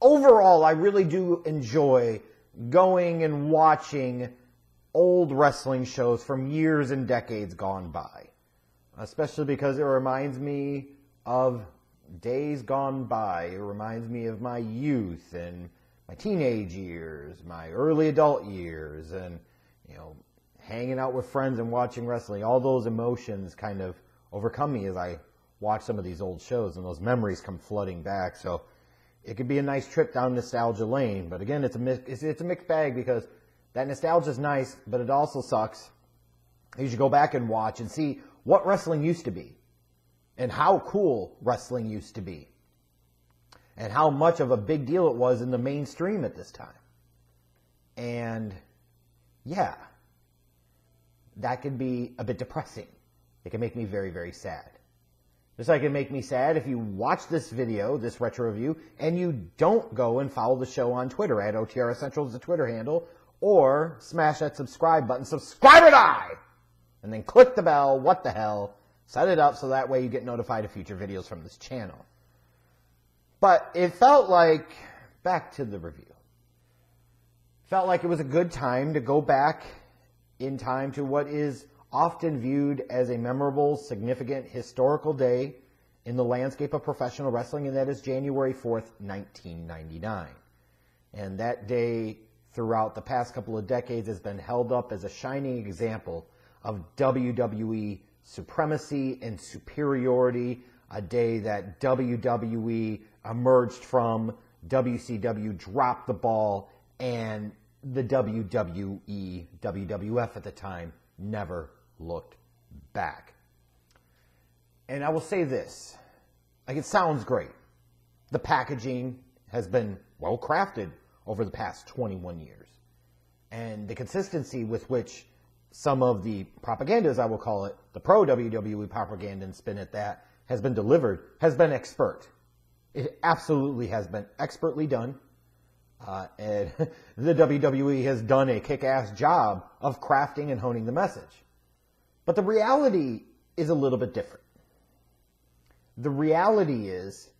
overall, I really do enjoy going and watching old wrestling shows from years and decades gone by, especially because it reminds me of days gone by. It reminds me of my youth and my teenage years, my early adult years, and you know, hanging out with friends and watching wrestling. All those emotions kind of overcome me as I watch some of these old shows, and those memories come flooding back. So it could be a nice trip down nostalgia lane. But again, it's a it's, it's a mixed bag because that nostalgia is nice, but it also sucks. You should go back and watch and see what wrestling used to be, and how cool wrestling used to be, and how much of a big deal it was in the mainstream at this time. And yeah, that can be a bit depressing. It can make me very, very sad. Just like it make me sad if you watch this video, this retro review, and you don't go and follow the show on Twitter at OTRSCentral is the Twitter handle, or smash that subscribe button, subscribe or die! And then click the bell, what the hell, set it up so that way you get notified of future videos from this channel. But it felt like, back to the review, felt like it was a good time to go back in time to what is often viewed as a memorable, significant historical day in the landscape of professional wrestling, and that is January 4th, 1999. And that day, throughout the past couple of decades, has been held up as a shining example of WWE supremacy and superiority, a day that WWE emerged from, WCW dropped the ball, and the WWE, WWF at the time, never looked back. And I will say this like, it sounds great. The packaging has been well crafted over the past 21 years. And the consistency with which some of the propaganda, as I will call it, the pro WWE propaganda and spin at that, has been delivered, has been expert. It absolutely has been expertly done. Uh, and the WWE has done a kick ass job of crafting and honing the message. But the reality is a little bit different. The reality is,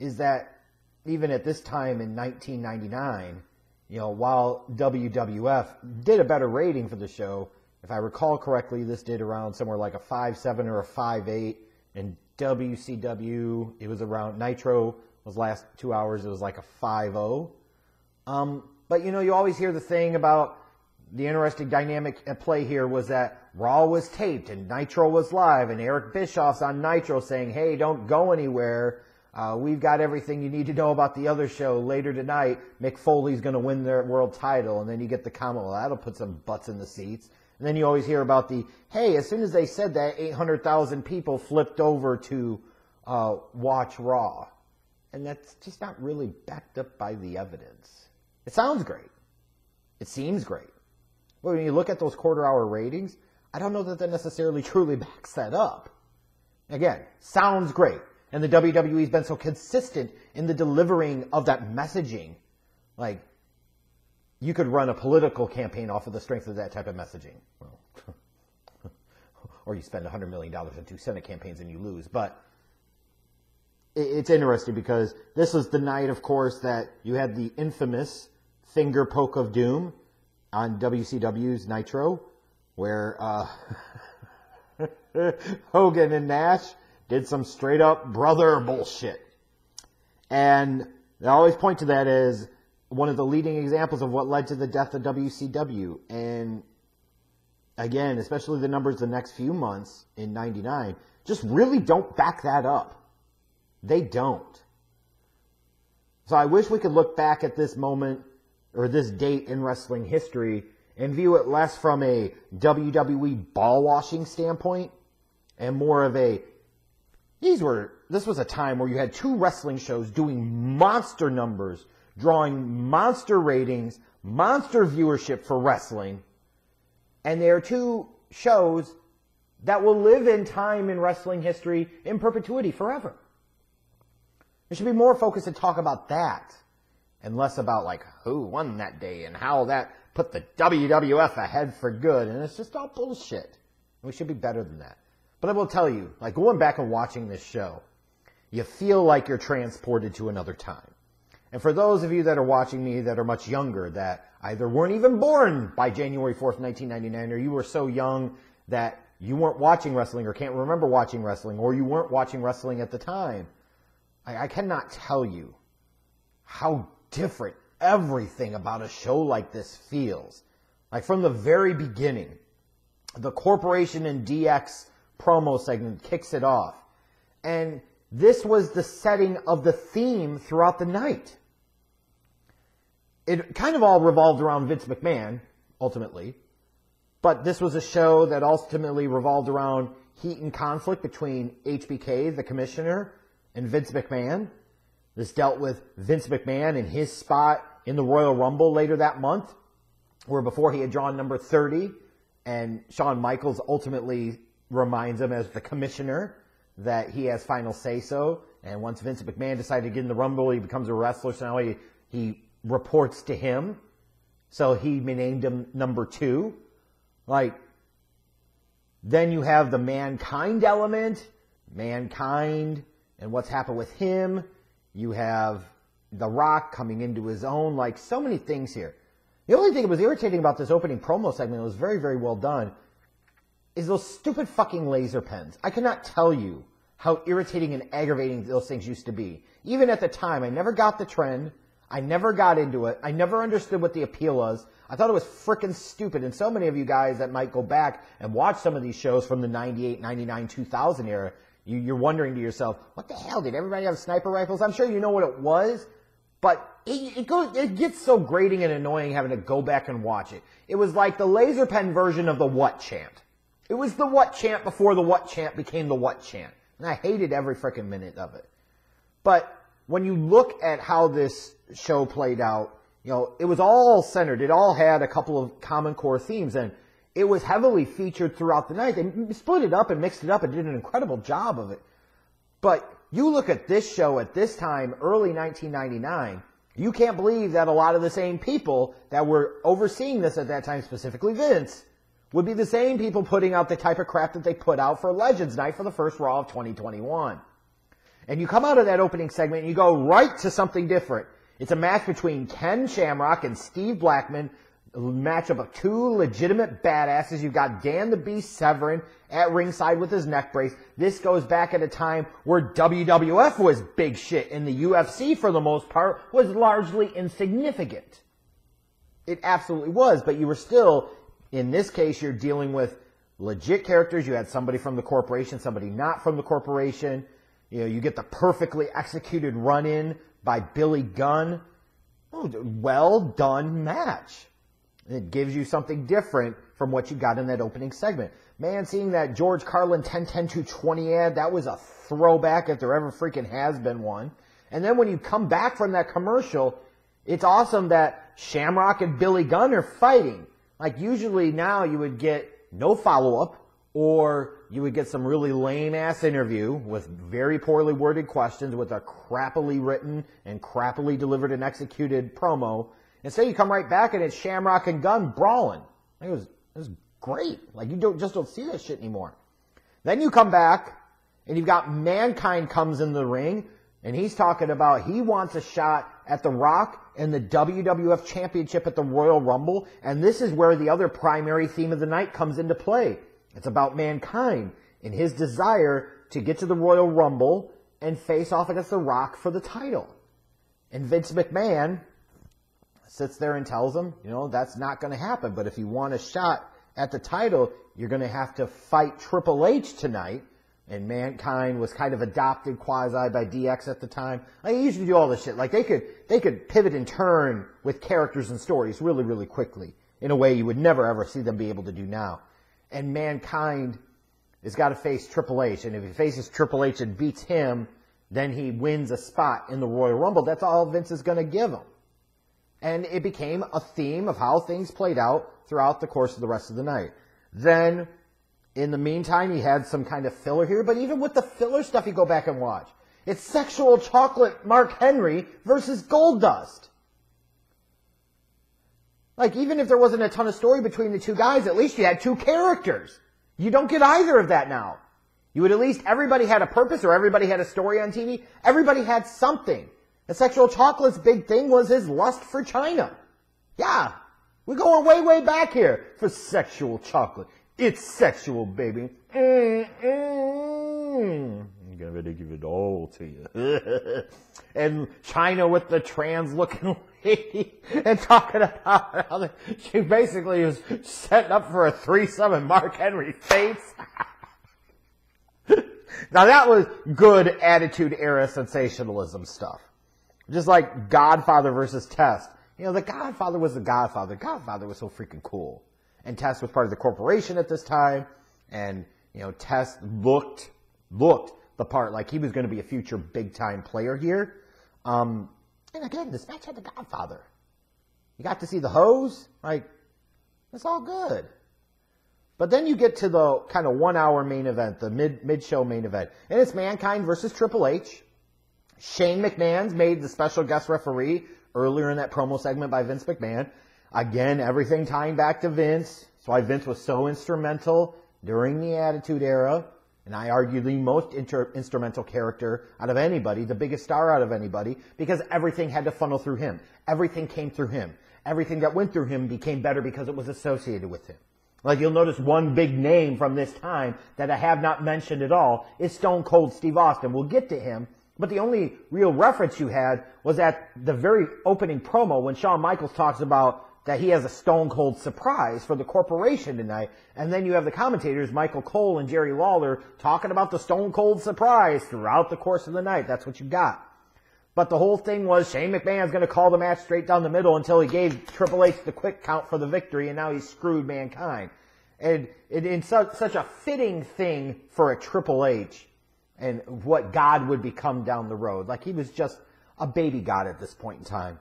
is that even at this time in 1999, you know, while WWF did a better rating for the show, if I recall correctly, this did around somewhere like a 5.7 or a 5.8, and WCW, it was around Nitro was last two hours, it was like a 5.0. Um, but you know, you always hear the thing about the interesting dynamic at play here was that Raw was taped and Nitro was live, and Eric Bischoff's on Nitro saying, "Hey, don't go anywhere. Uh, we've got everything you need to know about the other show later tonight. Mick Foley's going to win their world title." And then you get the comment, "Well, that'll put some butts in the seats." And then you always hear about the, "Hey, as soon as they said that, 800,000 people flipped over to uh, watch Raw," and that's just not really backed up by the evidence. It sounds great. It seems great. But when you look at those quarter hour ratings, I don't know that that necessarily truly backs that up. Again, sounds great. And the WWE's been so consistent in the delivering of that messaging. Like, you could run a political campaign off of the strength of that type of messaging. Well, or you spend $100 million on two Senate campaigns and you lose. But it's interesting because this was the night, of course, that you had the infamous finger poke of doom on WCW's Nitro, where uh, Hogan and Nash did some straight up brother bullshit. And I always point to that as one of the leading examples of what led to the death of WCW. And again, especially the numbers the next few months in 99, just really don't back that up. They don't. So I wish we could look back at this moment or this date in wrestling history and view it less from a WWE ball washing standpoint and more of a these were this was a time where you had two wrestling shows doing monster numbers, drawing monster ratings, monster viewership for wrestling. And they are two shows that will live in time in wrestling history in perpetuity forever. There should be more focus to talk about that and less about like who won that day and how that put the WWF ahead for good. And it's just all bullshit. We should be better than that. But I will tell you, like going back and watching this show, you feel like you're transported to another time. And for those of you that are watching me that are much younger, that either weren't even born by January 4th, 1999, or you were so young that you weren't watching wrestling or can't remember watching wrestling, or you weren't watching wrestling at the time, I, I cannot tell you how different everything about a show like this feels. Like from the very beginning, the corporation and DX promo segment kicks it off. And this was the setting of the theme throughout the night. It kind of all revolved around Vince McMahon, ultimately. But this was a show that ultimately revolved around heat and conflict between HBK, the commissioner, and Vince McMahon. This dealt with Vince McMahon and his spot in the Royal Rumble later that month, where before he had drawn number 30, and Shawn Michaels ultimately reminds him as the commissioner that he has final say so. And once Vince McMahon decided to get in the Rumble, he becomes a wrestler. So now he, he reports to him. So he named him number two. Like, then you have the mankind element, mankind and what's happened with him. You have The Rock coming into his own, like so many things here. The only thing that was irritating about this opening promo segment, it was very, very well done, is those stupid fucking laser pens. I cannot tell you how irritating and aggravating those things used to be. Even at the time, I never got the trend. I never got into it. I never understood what the appeal was. I thought it was freaking stupid. And so many of you guys that might go back and watch some of these shows from the 98, 99, 2000 era, you, are wondering to yourself, what the hell? Did everybody have sniper rifles? I'm sure you know what it was, but it, it, goes, it gets so grating and annoying having to go back and watch it. It was like the laser pen version of the what chant. It was the what chant before the what chant became the what chant. And I hated every freaking minute of it. But when you look at how this show played out, you know, it was all centered. It all had a couple of common core themes and it was heavily featured throughout the night. They split it up and mixed it up and did an incredible job of it. But you look at this show at this time, early 1999, you can't believe that a lot of the same people that were overseeing this at that time, specifically Vince, would be the same people putting out the type of crap that they put out for Legends Night for the first Raw of 2021. And you come out of that opening segment and you go right to something different. It's a match between Ken Shamrock and Steve Blackman, matchup of two legitimate badasses. You've got Dan the Beast Severn at ringside with his neck brace. This goes back at a time where WWF was big shit and the UFC for the most part was largely insignificant. It absolutely was, but you were still, in this case, you're dealing with legit characters. You had somebody from the corporation, somebody not from the corporation. You know, you get the perfectly executed run in by Billy Gunn. Oh, well done match. It gives you something different from what you got in that opening segment. Man, seeing that George Carlin 10-10-220 ad, that was a throwback if there ever freaking has been one. And then when you come back from that commercial, it's awesome that Shamrock and Billy Gunn are fighting. Like usually now you would get no follow-up or you would get some really lame ass interview with very poorly worded questions with a crappily written and crappily delivered and executed promo. Instead, you come right back and it's Shamrock and Gunn brawling. It was, it was great. Like you don't just don't see that shit anymore. Then you come back and you've got Mankind comes in the ring and he's talking about he wants a shot at The Rock and the WWF Championship at the Royal Rumble. And this is where the other primary theme of the night comes into play. It's about mankind and his desire to get to the Royal Rumble and face off against The Rock for the title. And Vince McMahon sits there and tells him, you know, that's not going to happen. But if you want a shot at the title, you're going to have to fight Triple H tonight. And Mankind was kind of adopted quasi by DX at the time. They usually do all this shit. Like they could, they could pivot and turn with characters and stories really, really quickly in a way you would never ever see them be able to do now and Mankind has got to face Triple H. And if he faces Triple H and beats him, then he wins a spot in the Royal Rumble. That's all Vince is going to give him. And it became a theme of how things played out throughout the course of the rest of the night. Then, in the meantime, he had some kind of filler here, but even with the filler stuff, you go back and watch. It's sexual chocolate Mark Henry versus Goldust. Like, even if there wasn't a ton of story between the two guys, at least you had two characters. You don't get either of that now. You would at least, everybody had a purpose or everybody had a story on TV. Everybody had something. And Sexual Chocolate's big thing was his lust for Chyna. Yeah, we're going way, way back here for Sexual Chocolate. It's sexual, baby. Mm-mm. I'm gonna give it all to you. and Chyna with the trans looking lady and talking about how she basically was setting up for a threesome in Mark Henry face. now that was good attitude era sensationalism stuff. Just like Godfather versus Test. You know, the Godfather was the Godfather. Godfather was so freaking cool. And Test was part of the corporation at this time. And, you know, Test looked, looked the part like he was going to be a future big time player here. Um, and again, this match had the Godfather. You got to see the hoes. Like, it's all good. But then you get to the kind of one hour main event, the mid mid show main event, and it's Mankind versus Triple H. Shane McMahon's made the special guest referee earlier in that promo segment by Vince McMahon. Again, everything tying back to Vince. That's why Vince was so instrumental during the Attitude Era. And I argue the most inter- instrumental character out of anybody, the biggest star out of anybody, because everything had to funnel through him. Everything came through him. Everything that went through him became better because it was associated with him. Like you'll notice one big name from this time that I have not mentioned at all is Stone Cold Steve Austin. We'll get to him, but the only real reference you had was at the very opening promo when Shawn Michaels talks about that he has a stone cold surprise for the corporation tonight. And then you have the commentators, Michael Cole and Jerry Lawler, talking about the stone cold surprise throughout the course of the night. That's what you got. But the whole thing was Shane McMahon's going to call the match straight down the middle until he gave Triple H the quick count for the victory, and now he's screwed mankind. And in such a fitting thing for a Triple H and what God would become down the road. Like he was just a baby God at this point in time.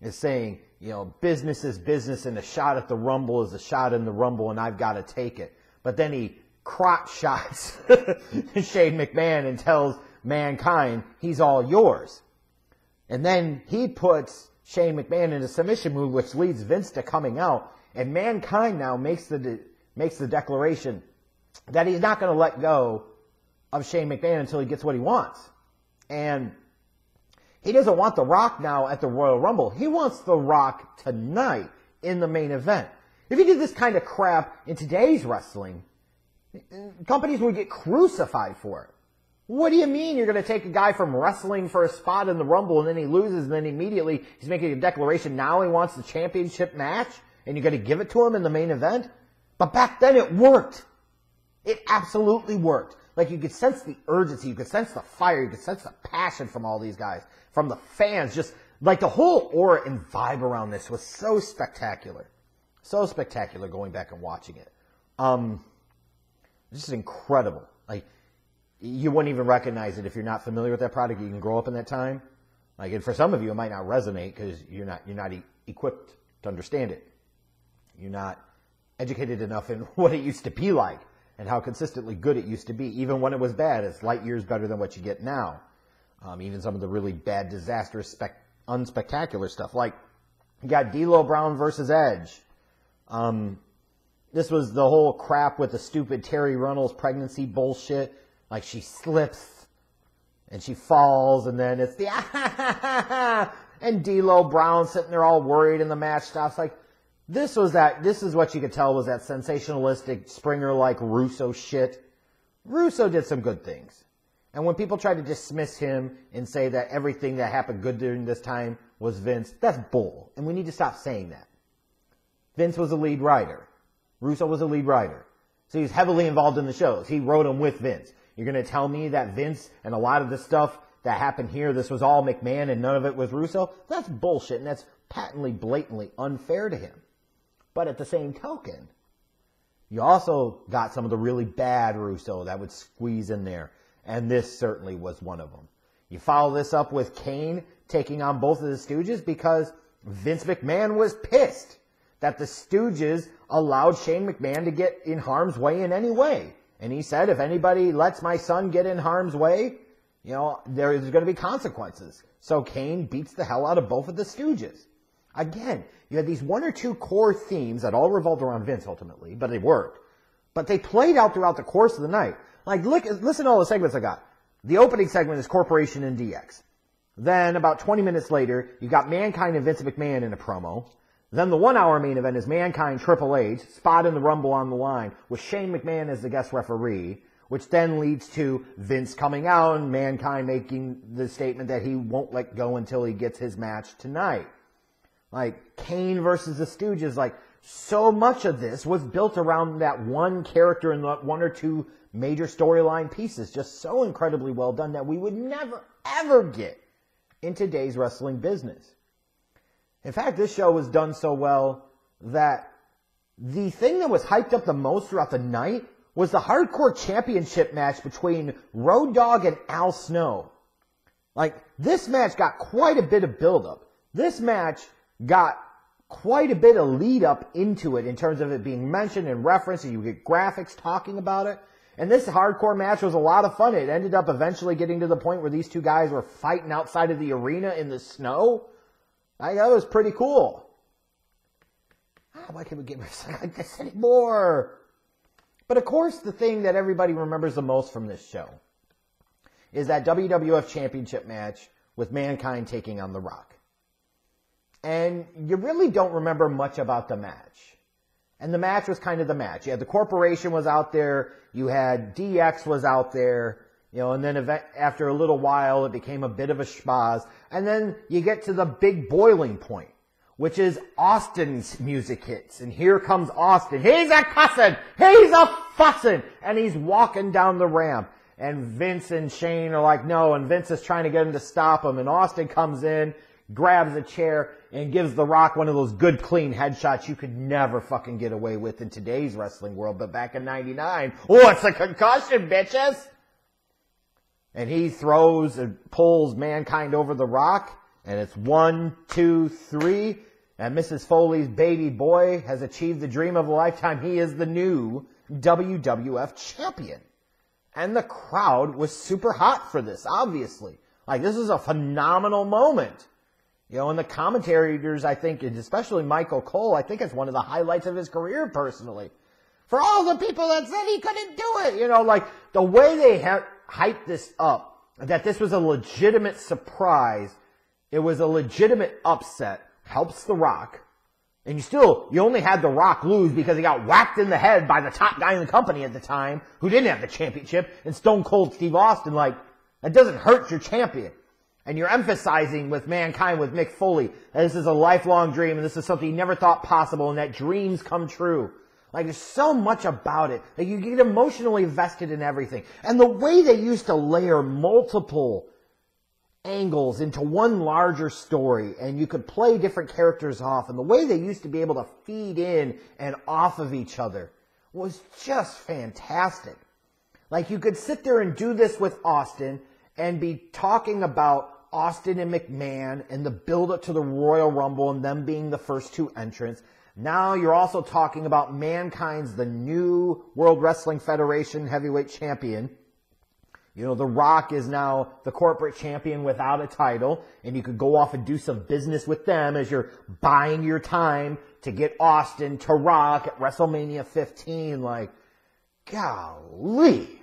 Is saying, you know, business is business and a shot at the rumble is a shot in the rumble and I've got to take it. But then he crotch shots Shane McMahon and tells mankind he's all yours. And then he puts Shane McMahon in a submission move, which leads Vince to coming out. And mankind now makes the, de- makes the declaration that he's not going to let go of Shane McMahon until he gets what he wants. And he doesn't want The Rock now at the Royal Rumble. He wants The Rock tonight in the main event. If you did this kind of crap in today's wrestling, companies would get crucified for it. What do you mean you're going to take a guy from wrestling for a spot in the Rumble and then he loses and then immediately he's making a declaration now he wants the championship match and you're going to give it to him in the main event? But back then it worked. It absolutely worked. Like you could sense the urgency, you could sense the fire, you could sense the passion from all these guys, from the fans. Just like the whole aura and vibe around this was so spectacular, so spectacular. Going back and watching it, um, just incredible. Like you wouldn't even recognize it if you're not familiar with that product. You can grow up in that time. Like, and for some of you, it might not resonate because you're not you're not e- equipped to understand it. You're not educated enough in what it used to be like and how consistently good it used to be. Even when it was bad, it's light years better than what you get now. Um, even some of the really bad, disastrous, spec- unspectacular stuff. Like, you got D'Lo Brown versus Edge. Um, this was the whole crap with the stupid Terri Runnels pregnancy bullshit. Like, she slips and she falls, and then it's the ah ha ha ha, and D'Lo Brown sitting there all worried in the match stuff. like, this was that, this is what you could tell was that sensationalistic Springer-like Russo shit. Russo did some good things. And when people try to dismiss him and say that everything that happened good during this time was Vince, that's bull. And we need to stop saying that. Vince was a lead writer. Russo was a lead writer. So he's heavily involved in the shows. He wrote them with Vince. You're going to tell me that Vince and a lot of the stuff that happened here, this was all McMahon and none of it was Russo? That's bullshit and that's patently, blatantly unfair to him. But at the same token, you also got some of the really bad Russo that would squeeze in there. And this certainly was one of them. You follow this up with Kane taking on both of the Stooges because Vince McMahon was pissed that the Stooges allowed Shane McMahon to get in harm's way in any way. And he said, if anybody lets my son get in harm's way, you know, there's going to be consequences. So Kane beats the hell out of both of the Stooges. Again, you had these one or two core themes that all revolved around Vince ultimately, but they worked. But they played out throughout the course of the night. Like, look, listen to all the segments I got. The opening segment is Corporation and DX. Then about 20 minutes later, you got Mankind and Vince McMahon in a promo. Then the one hour main event is Mankind Triple H, spot in the Rumble on the line, with Shane McMahon as the guest referee, which then leads to Vince coming out and Mankind making the statement that he won't let go until he gets his match tonight. Like Kane versus the Stooges, like so much of this was built around that one character and one or two major storyline pieces. Just so incredibly well done that we would never, ever get in today's wrestling business. In fact, this show was done so well that the thing that was hyped up the most throughout the night was the hardcore championship match between Road Dogg and Al Snow. Like, this match got quite a bit of buildup. This match got quite a bit of lead up into it in terms of it being mentioned and referenced, and you get graphics talking about it. And this hardcore match was a lot of fun. It ended up eventually getting to the point where these two guys were fighting outside of the arena in the snow. I it was pretty cool. Oh, why can't we get something like this anymore? But of course, the thing that everybody remembers the most from this show is that WWF Championship match with Mankind taking on The Rock. And you really don't remember much about the match. And the match was kind of the match. You had the corporation was out there, you had DX was out there, you know, and then after a little while it became a bit of a schmaz. And then you get to the big boiling point, which is Austin's music hits. And here comes Austin. He's a cussin'! He's a fussin'! And he's walking down the ramp. And Vince and Shane are like, no, and Vince is trying to get him to stop him. And Austin comes in, grabs a chair, and gives The Rock one of those good clean headshots you could never fucking get away with in today's wrestling world. But back in 99, oh, it's a concussion, bitches! And he throws and pulls Mankind over The Rock, and it's one, two, three, and Mrs. Foley's baby boy has achieved the dream of a lifetime. He is the new WWF champion. And the crowd was super hot for this, obviously. Like, this is a phenomenal moment. You know, and the commentators, I think, and especially Michael Cole, I think it's one of the highlights of his career personally. For all the people that said he couldn't do it, you know, like the way they ha- hyped this up, that this was a legitimate surprise, it was a legitimate upset, helps The Rock. And you still, you only had The Rock lose because he got whacked in the head by the top guy in the company at the time, who didn't have the championship, and Stone Cold Steve Austin, like, that doesn't hurt your champion and you're emphasizing with mankind with Mick Foley that this is a lifelong dream and this is something you never thought possible and that dreams come true. Like there's so much about it that you get emotionally vested in everything. And the way they used to layer multiple angles into one larger story and you could play different characters off and the way they used to be able to feed in and off of each other was just fantastic. Like you could sit there and do this with Austin and be talking about Austin and McMahon and the build up to the Royal Rumble and them being the first two entrants. Now you're also talking about Mankind's the new World Wrestling Federation heavyweight champion. You know, The Rock is now the corporate champion without a title, and you could go off and do some business with them as you're buying your time to get Austin to Rock at WrestleMania 15. Like, golly.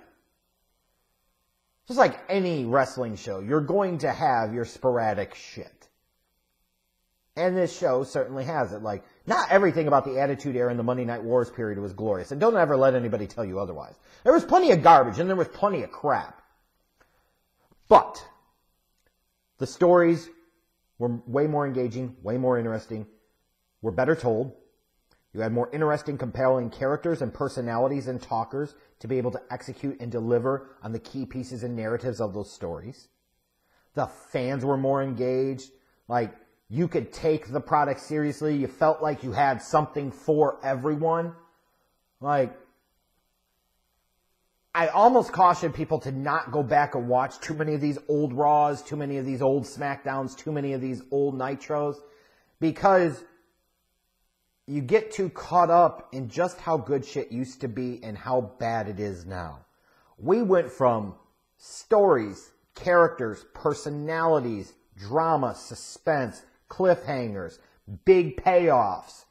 Just like any wrestling show, you're going to have your sporadic shit. And this show certainly has it. Like, not everything about the Attitude Era and the Monday Night Wars period was glorious. And don't ever let anybody tell you otherwise. There was plenty of garbage and there was plenty of crap. But, the stories were way more engaging, way more interesting, were better told, you had more interesting, compelling characters and personalities and talkers to be able to execute and deliver on the key pieces and narratives of those stories. The fans were more engaged. Like, you could take the product seriously. You felt like you had something for everyone. Like, I almost caution people to not go back and watch too many of these old Raws, too many of these old SmackDowns, too many of these old Nitros, because you get too caught up in just how good shit used to be and how bad it is now. We went from stories, characters, personalities, drama, suspense, cliffhangers, big payoffs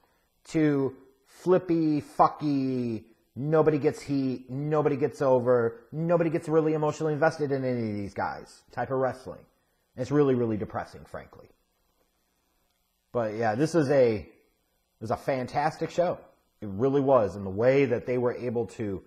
to flippy, fucky, nobody gets heat, nobody gets over, nobody gets really emotionally invested in any of these guys type of wrestling. It's really, really depressing, frankly. But yeah, this is a was a fantastic show. It really was, and the way that they were able to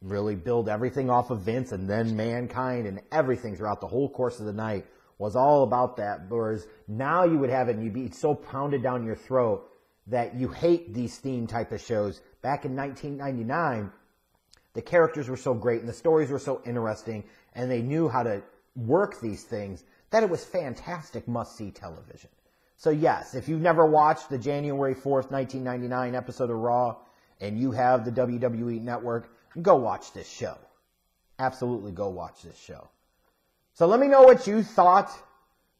really build everything off of Vince and then mankind and everything throughout the whole course of the night was all about that. Whereas now you would have it and you'd be so pounded down your throat that you hate these theme type of shows. Back in 1999, the characters were so great and the stories were so interesting and they knew how to work these things that it was fantastic must see television. So yes, if you've never watched the January 4th, 1999 episode of Raw and you have the WWE network, go watch this show. Absolutely go watch this show. So let me know what you thought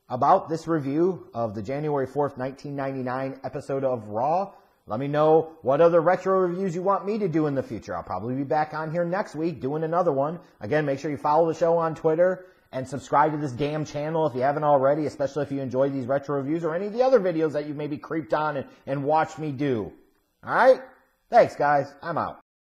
about this review of the January 4th, 1999 episode of Raw. Let me know what other retro reviews you want me to do in the future. I'll probably be back on here next week doing another one. Again, make sure you follow the show on Twitter and subscribe to this damn channel if you haven't already, especially if you enjoy these retro reviews or any of the other videos that you've maybe creeped on and, and watched me do. Alright? Thanks guys. I'm out.